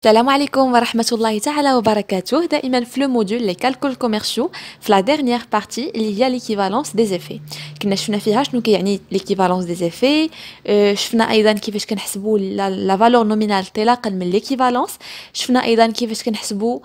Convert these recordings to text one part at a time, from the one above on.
السلام عليكم ورحمة الله تعالى وبركاته. دائما le module les calculs commerciaux, la dernière partie, il y a l'équivalence des effets. كنا شفنا فيها شنو كيعني l'équivalence des effets. شفنا أيضا كيفاش كنحسبوا la valeur nominale انطلاقا من l'équivalence. شفنا أيضا كيفاش كنحسبوا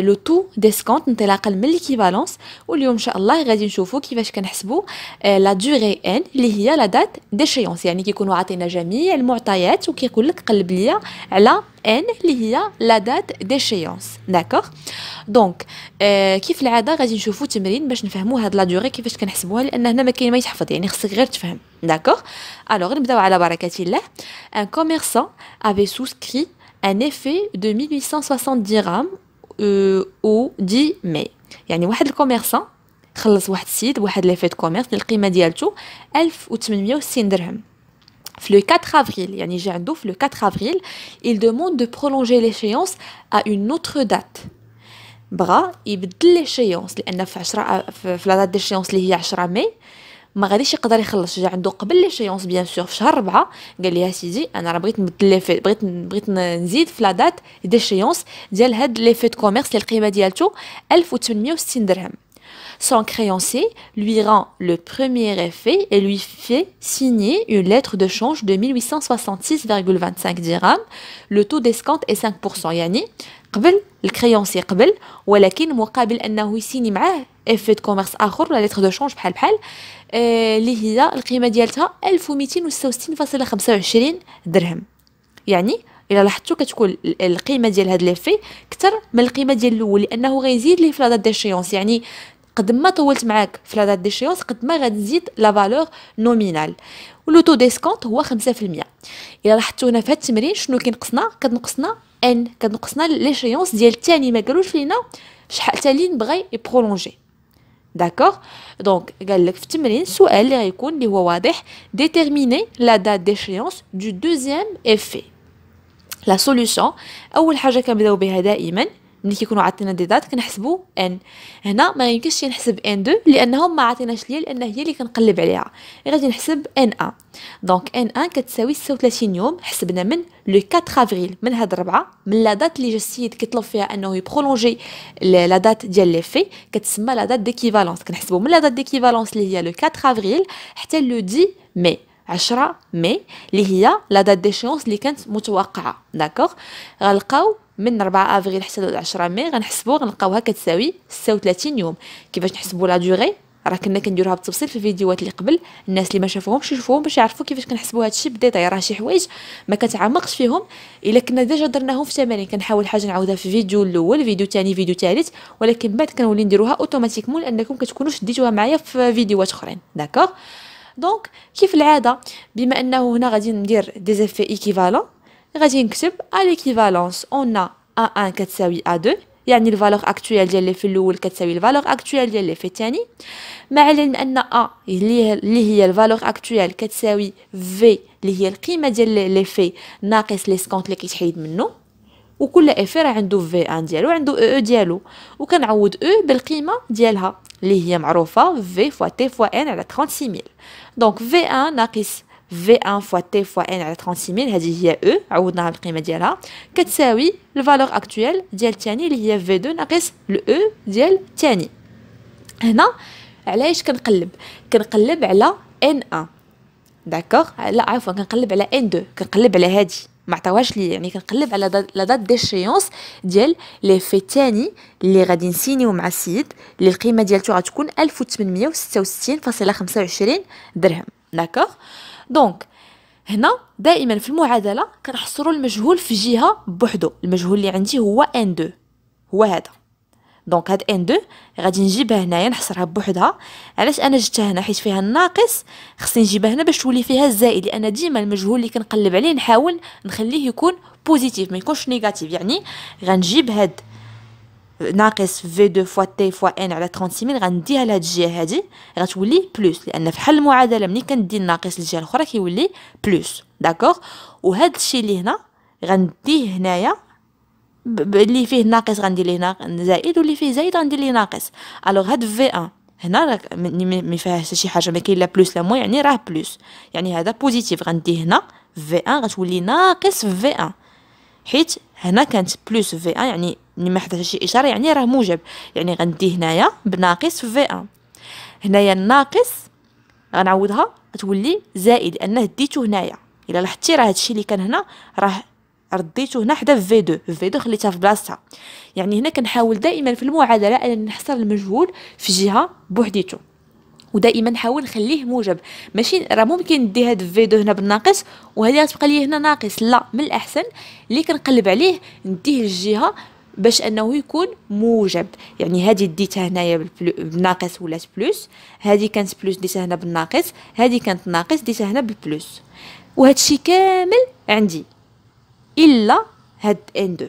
le taux d'escompte انطلاقا من l'équivalence. واليوم إن شاء الله غادي نشوفوا كيفاش كنحسبوا la durée n اللي هي la date d'échéance يعني كيكونوا عاطينا جميع المعطيات وكيقول لك قلب ليا على n اللي هي la date d'échéance d'accord donc كيف العادة؟ غادي نشوفوا تمرين باش نفهموا هاد la durée كيفاش كنحسبوها لأن هنا ما كاين ما يتحفظ يعني خصك غير تفهم. d'accord alors نبداو على بركة الله. un commerçant avait souscrit un effet de 1860 درهم أو 10 ماي يعني واحد ال commerçant خلص واحد السيد بواحد l'effet de commerce القيمه ديالته 1860 درهم. Le 4 avril, يعني جا عنده le 4 avril, il demande de prolonger l'échéance à une autre date. بغا يبدل l'échéance لأن في 10 في la date d'échéance اللي هي 10 ماي ما غاديش يقدر يخلص جا عنده قبل l'échéance bien sûr في شهر 4 قال لي سيدي أنا راه بغيت نبدل l'effet بغيت بغيت نزيد في la date d'échéance ديال هاد l'effet de commerce اللي القيمة ديالته 1860 درهم Son créancier lui rend le premier effet et lui fait signer une lettre de change de 1866,25 dirhams. Le taux d'escompte est 5%. يعني قبل ال créancier قبل ولكن مقابل انه يسيني معاه effet de commerce اخر ولا lettre de change بحال بحال اللي هي القيمه ديالتها 1266.25 درهم يعني الا لاحظتوا كتكون القيمة ديال هاد l'effet أكثر من القيمة ديال الأول لأنه غيزيد ليه في la date d'échéance يعني قد ما طولت معاك في la date d'échéance قد ما غادي تزيد la valeur nominale و le taux d'escompte هو 5% إلا لاحظتوا هنا في هذا التمرين شنو كينقصنا كنقصنا ان كنقصنا l'échéance ديال الثاني ما قالوش لينا شحال تالين بغى ي prolonger. d'accord donc قال لك في التمرين السؤال اللي غيكون اللي هو واضح déterminer la date d'échéance de deuxième effet la solution أول حاجة كنبدأو بها دائما ملي كيكونوا عاطينا دي دات كنحسبوا n هنا ما يمكنش نحسب n 2 لأنهم ما عاطيناش ليا لأن هي اللي كنقلب عليها. غادي نحسب n 1 donc n 1 كتساوي 36 يوم حسبنا من le 4 افريل من هاد الربعة من la date اللي جا السيد كيطلب فيها أنه ي prolonger la date ديال l'effet كتسمى la date d'équivalence كنحسبوا من la date d'équivalence اللي هي le 4 افريل حتى le 10 مي 10 مي اللي هي la date d'échéance اللي كانت متوقعة. d'accord غنلقاو من 4 افريل حتى 10 مي غنحسبوا غنلقاوها كتساوي 36 يوم. كيفاش نحسبوا la durée راه كنا كنديروها بالتفصيل في الفيديوهات اللي قبل. الناس اللي ما شافوهمش يشوفوهم باش يعرفوا كيفاش كنحسبوا هادشي ب détail راه شي حوايج ما كتعمقش فيهم. إلا كنا déjà درناهم في تمارين كنحاول حاجة نعاودها في فيديو الأول فيديو ثاني فيديو ثالث. ولكن بعد كنولي نديروها automatiquement لأنكم كتكونوا شديتوها معايا في فيديوهات أخرين. d'accord donc كيف العادة؟ بما أنه هنا غادي ندير des effets équivalents غادي نكتب à l'équivalence on a A 1 كتساوي A 2 يعني ال valeur actuelle ديال l'effet الأول كتساوي ال valeur actuelle ديال l'effet الثاني مع العلم أن A اللي هي ال valeur actuelle كتساوي V اللي هي القيمة ديال l'effet ناقص l'escompte اللي كيتحيد منه. وكل effet راه عنده V n ديالو عنده E E ديالو. وكنعوض E بالقيمة ديالها اللي هي معروفة V fois t fois n على 36000 donc V un ناقص V1 fois T fois N على 36000 هذه هي E عوضناها بالقيمة ديالها كتساوي ال valeur actuelle ديال الثاني اللي هي V2 ناقص ال E ديال الثاني هنا علاش كنقلب كنقلب على N1 d'accord لا عفوا كنقلب على N2 كنقلب على هذه ما عطاوهاش لي يعني كنقلب على la date d'échéance ديال l'effet الثاني اللي غادي نسينيو مع السيد اللي القيمه ديالته غتكون 1866.25 درهم d'accord donc هنا دائما في المعادلة كنحصروا المجهول في جهة بوحدو. المجهول اللي عندي هو n 2 هو هذا. donc هاد n 2 غادي نجيبها هنايا نحصرها بوحدها. علاش أنا جبتها هنا؟ حيت فيها الناقص خصني نجيبها هنا باش تولي فيها الزائد. لأن ديما المجهول اللي كنقلب عليه نحاول نخليه يكون positif ما يكونش négatif يعني غنجيب هاد ناقص V deux fois t fois n على 36000 غنديها لهاد الجهة هادي غتولي plus لأن في حل المعادلة ملي كندي الناقص للجهه الأخرى كيولي plus d'accord وهاد الشيء اللي هنا غنديه هنايا اللي فيه ناقص غندير ليه زائد واللي فيه زايد غندير ليه ناقص. alors هاد V 1 هنا ما فيهاش شي حاجة ما كاين لا plus لا moins يعني راه plus يعني هذا positif غنديه هنا في 1 غتولي ناقص في 1 حيت هنا كانت بلوس في ان يعني ملي ما حدث شي إشارة يعني راه موجب. يعني غندي هنايا بناقص في ان هنايا الناقص غنعوضها تولي زائد لأنه ديتو هنايا. إلا لاحظتي راه هادشي اللي كان هنا راه رديته هنا حدا في 2 في 2 خليتها في بلاصتها. يعني هنا كنحاول دائما في المعادلة انني نحصر المجهول في جهة بوحديته ودائما نحاول نخليه موجب. ماشي راه ممكن ندي هاد V 2 هنا بالناقص وهذه غتبقى لي هنا ناقص. لا من الأحسن اللي كنقلب عليه نديه الجهه باش أنه يكون موجب. يعني هذه ديتها هنايا بالناقص ولات plus هذه كانت plus ديتها هنا بالناقص هذه كانت ناقص ديتها هنا بال plus وهادشي كامل عندي إلا هاد n deux.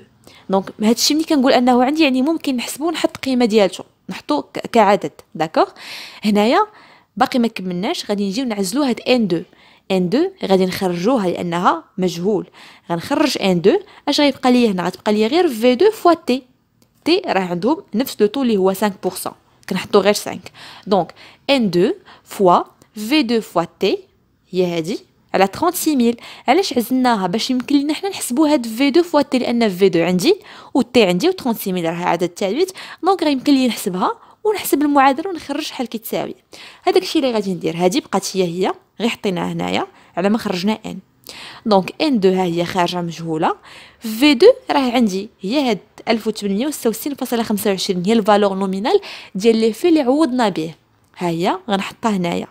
donc هادشي ملي كنقول أنه عندي يعني ممكن نحسبو نحط قيمه ديالته. نحطو كعدد d'accord هنايا باقي ما كملناش غادي نجيو نعزلو هاد n deux n deux غادي نخرجوها لانها مجهول. غنخرج n deux أش غيبقى ليا هنا؟ غتبقى ليا غير V deux fois t t راه عندهم نفس le taux اللي هو 5% كنحطو غير 5 donc n deux fois V deux fois t هي هادي. على 36000 علاش عزلناها باش يمكن لينا حنا نحسبوا هاد V deux fois t لأن V deux عندي و t عندي و 36000 راه عدد ثابت donc غيمكن لي نحسبها ونحسب المعادلة ونخرج شحال كيتساوي. هذاك الشيء اللي غادي ندير. هذه بقات هي هي. غير حطيناها هنايا على ما خرجنا n donc n deux ها هي خارجة مجهولة. V deux راه عندي هي هاد 1866.25 هي ال valeur nominale ديال l'effet اللي عوضنا به. ها هي. غنحطها هنايا.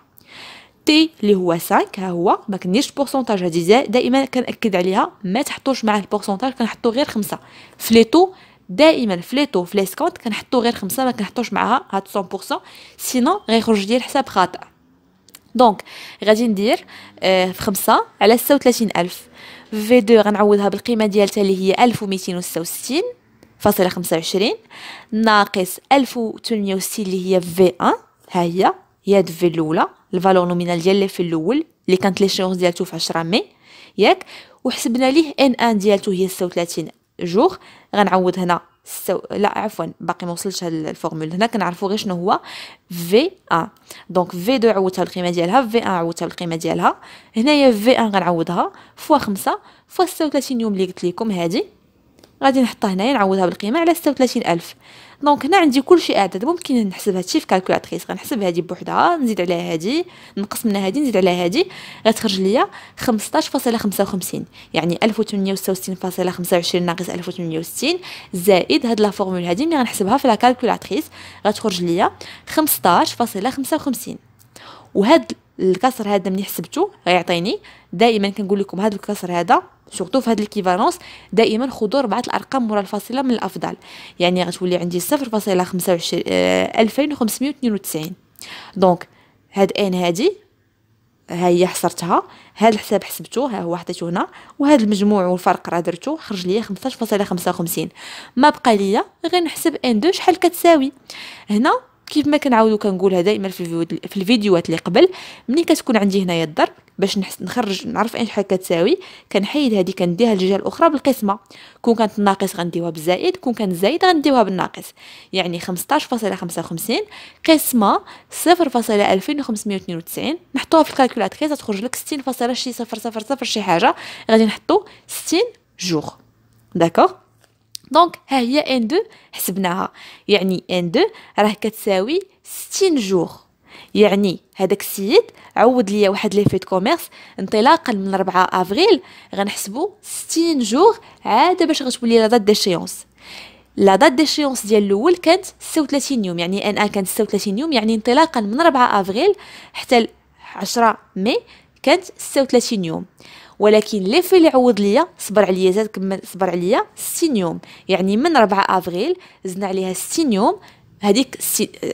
t اللي هو 5 ها هو. ما كنديرش pourcentage هذه دائما كنأكد عليها. ما تحطوش معاه ال pourcentage كنحطو غير خمسة. ف les taux دائما ف les taux في l'escompte كنحطو غير خمسة ما كنحطوش معاها هاد 100% sinon غيخرج لي الحساب خاطئ. donc غادي ندير آه في خمسة على ستة وثلاثين ألف. V deux غنعوضها بالقيمة ديالتها اللي هي ألف وميتين وستة وستين فاصلة خمسة وعشرين. ناقص ألف وثمانمية وستين اللي هي V un ها هي هي هاد V الأولى. ال valeur nominale ديال l'effet الأول اللي كانت l'échéance ديالته في 10 مي ياك؟ وحسبنا ليه n un ديالته هي 36 جوغ. غنعوض هنا سو... لا عفوا باقي ما وصلتش هاد ال formule. هنا كنعرفوا غير شنو هو V 1 donc V 2 عوضتها بالقيمه ديالها V 1 عوضتها بالقيمه ديالها. هنايا V 1 غنعوضها فوا 5 فوا 36 يوم اللي قلت لكم هادي. غادي نحطها هنايا نعوضها بالقيمة على 36000 donc هنا عندي كل شيء أعداد ممكن نحسب هادشي في calculatrice غنحسب هادي بوحدها نزيد عليها هادي نقص منها هادي نزيد عليها هادي. غتخرج ليا 15.55 يعني 1866.25 ناقص 1860 زائد هاد la formule هادي ملي غنحسبها في la calculatrice غتخرج ليا 15.55 وهاد الكسر هذا ملي حسبته غيعطيني. دائما كنقول لكم هذا الكسر هذا surtout في هاد l'équivalence دائما خذوا ربعة الأرقام مورا الفاصلة من الأفضل. يعني غتولي عندي 0.25 آه 2592 donc هاد n هادي ها هي حصرتها. هاد الحساب حسبته ها هو حطيته هنا. وهاد المجموع والفرق راه درتو خرج ليا 15.55 ما بقى ليا غير نحسب n deux شحال كتساوي. هنا كيف ما كنعاودو كنقولها دائما في في الفيديوهات اللي قبل ملي كتكون عندي هنايا الضرب باش نخرج نعرف n شحال كتساوي كنحيد هذه كنديها للجهة الأخرى بالقسمة. كون كانت الناقص غنديوها بالزائد كون كانت زايد غنديوها بالناقص. يعني 15.55 قسمة 0.2592 نحطوها في ال calculatrice تخرج لك 60 شي صفر صفر صفر شي حاجة. غادي نحطو 60 jours. d'accord؟ donc ها هي n deux حسبناها. يعني n deux راه كتساوي 60 جوغ يعني هذاك السيد عوض ليا واحد l'effet commerce انطلاقا من 4 أفريل غنحسبو 60 jours عاد باش غتولي la date d'échéance la date d'échéance ديال الأول كانت 36 يوم. يعني n un كانت 36 يوم يعني انطلاقا من 4 أفريل حتى 10 مي كانت 36 يوم. ولكن l'effet اللي عوض ليا صبر عليا زاد كمل صبر عليا 60 يوم. يعني من 4 افريل زدنا عليها 60 يوم. هذيك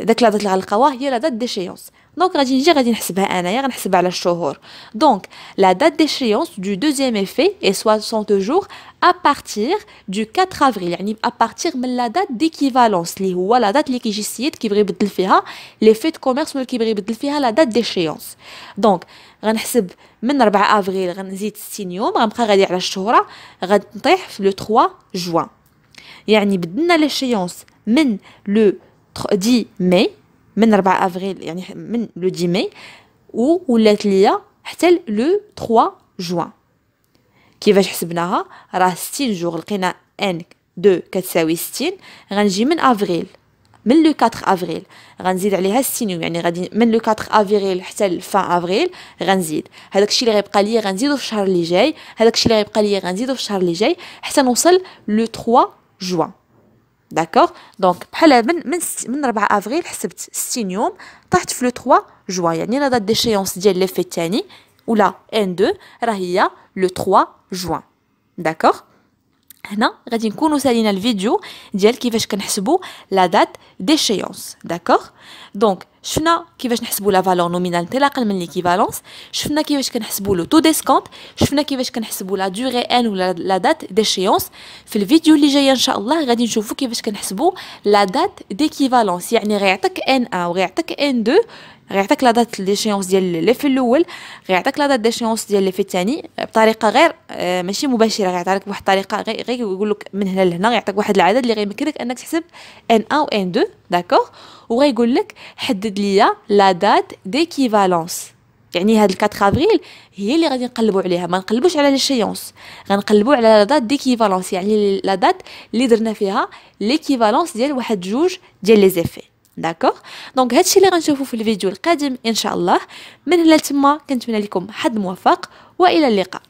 داك la date اللي غنلقاوها هي la date d'échéance donc غادي نجي غادي نحسبها انايا غنحسبها على الشهور donc la date d'échéance du deuxième effet est 60 jours à partir du 4 افريل يعني à partir من la date d'équivalence اللي هو la date اللي كيجي السيد كيبغي يبدل فيها l'effet commerce ولا كيبغي يبدل فيها la date d'échéance donc غنحسب من 4 افريل غنزيد 60 يوم غنبقى غادي على الشهوره غنطيح في le 3 جوان يعني بدلنا l'échéance من le 10 ماي من 4 أفريل يعني من le 10 ماي ولات ليا حتى le 3 جوان كيفاش حسبناها؟ راه 60 جوغ لقينا n 2 كتساوي 60 غنجي من أفريل من le 4 أفريل غنزيد عليها 60 يوم يعني غادي من le 4 أفريل حتى le vingt avril غنزيد. هذاك الشيء اللي غيبقى ليا غنزيدو في الشهر اللي جاي هذاك الشيء اللي غيبقى ليا غنزيدو في الشهر اللي جاي حتى نوصل le 3 juin d'accord donc بحال من من من 4 افريل حسبت 60 يوم طحت في le 3 جوان يعني la date d'échéance ديال l'effet الثاني ولا n 2 راه هي le 3 juin. d'accord هنا غادي نكونوا سالينا الفيديو ديال كيفاش كنحسبوا la date d'échéance d'accord donc شفنا كيفاش نحسبوا la valeur nominale انطلاقا من l'équivalence شفنا كيفاش كنحسبوا le taux d'escompte شفنا كيفاش كنحسبوا la durée n ولا la date d'échéance في الفيديو اللي جاي إن شاء الله غادي نشوفوا كيفاش كنحسبوا la date d'équivalence يعني غيعطيك n 1 وغيعطيك n 2 غيعطيك la date d'échéance ديال l'effet الأول غيعطيك la date d'échéance ديال l'effet الثاني بطريقة غير آه ماشي مباشرة غيعطيك بواحد الطريقة غير يقول لك من هنا لهنا غيعطيك واحد العدد اللي غيمكنك أنك تحسب n 1 و n 2 d'accord وغيقول لك حدد ليا la date d'équivalence يعني هاد 4 أفريل هي اللي غادي نقلبوا عليها ما نقلبوش على l'échéance غنقلبوا على la date d'équivalence يعني la date اللي درنا فيها l'équivalence ديال واحد جوج ديال les effets d'accord donc هادشي اللي غنشوفو في الفيديو القادم إن شاء الله. من هنا لتما كنتمنى لكم حد موفق وإلى اللقاء.